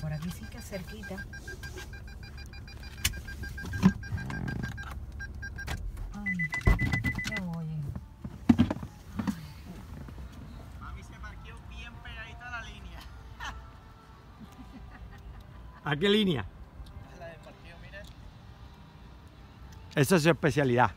Por aquí sí que es cerquita. Ay, ya voy. A mí se parqueó bien pegadita la línea. ¿A qué línea? A La del parqueo, mira. Esa es su especialidad.